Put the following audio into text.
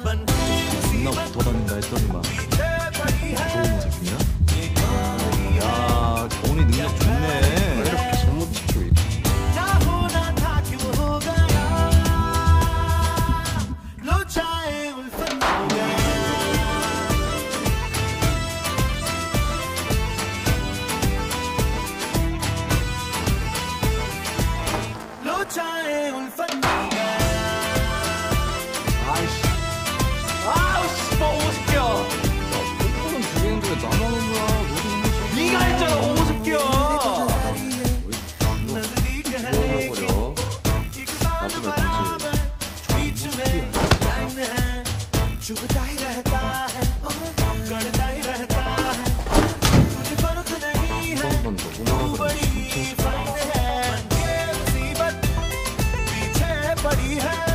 존나 붙어다닌다 했더니만 좋은 새끼냐? 야? 경훈이 능력 좋네. 이렇게 손못지키고 있 चुपता ही रहता है करता ही रहता है। तुझे फ़र्क नहीं है तू बड़ी फ़र्क है मुसीबत पीछे पड़ी है।